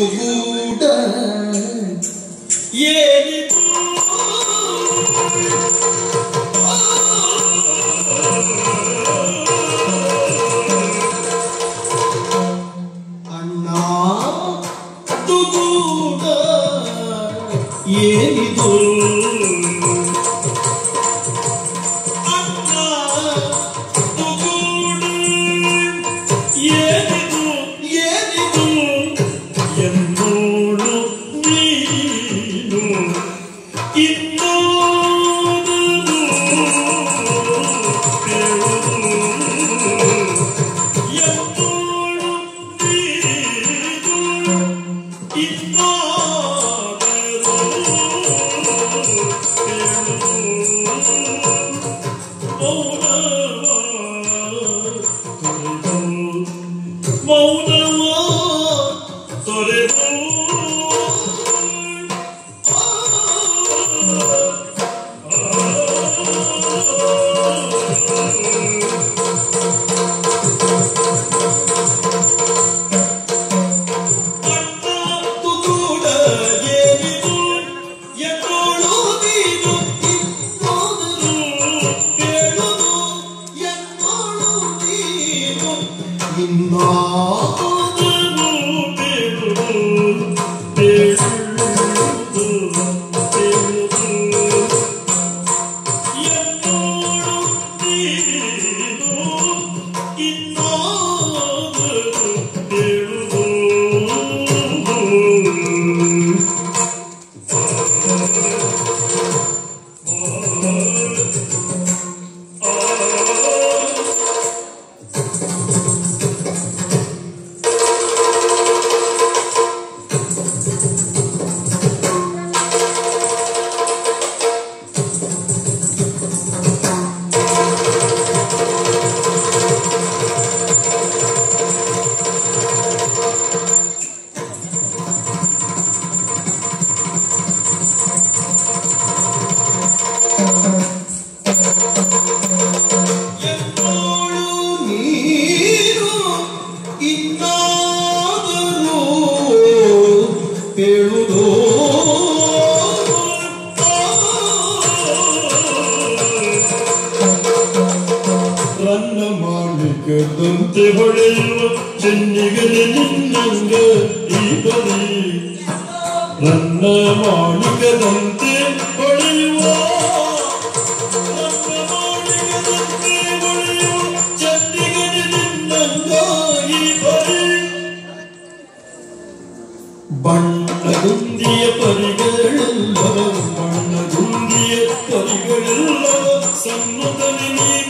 கூட ஏ 保护队 கண்ணும் திகழெல்வம் சென்னிகனென்னங்கு ஈபதி நன்ன மாணிகதந்தே ஒளிவோ ബണ്ണകുന്തിയ പരികളെല്ലാം ബണ്ണകുന്തിയ പരികളെല്ലാം സമ്മതനിലേക്ക്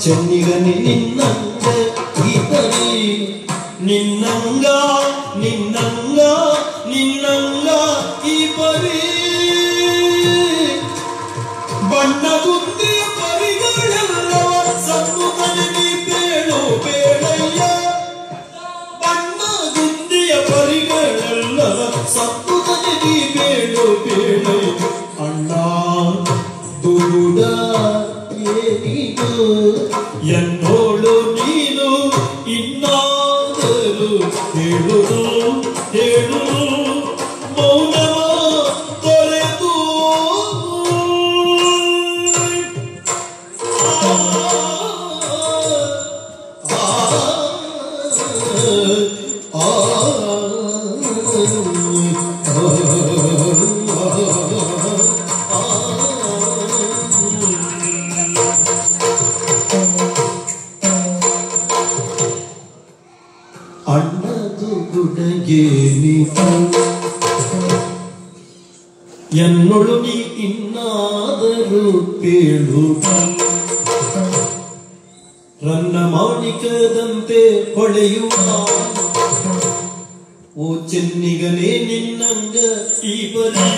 ಚೆನ್ನಿಗನೆ ನಿನ್ನಂಗ ಈ ಪರಿ ನಿನ್ನಂಗ ನಿನ್ನಂಗ ನಿನ್ನಂಗ ಈ ಪರಿ. ಬಣ್ಣಗುಂದಿಯ ನೀನು ಎನ್ನೋಳು ನೀನು ಇನ್ನಾದರೂ ಹೇಳುದು ದುಗುಡಗೇನಿತು ಎನ್ನೊಳು ನೀ ಇನ್ನಾದರೂ ಪೇಳು ರನ್ನ ಮಾಣಿಕದಂತೆ ಹೊಳೆಯುವ ಓ ಚೆನ್ನಿಗನೇ ನಿನ್ನಂಗ ಈ ಬರೀ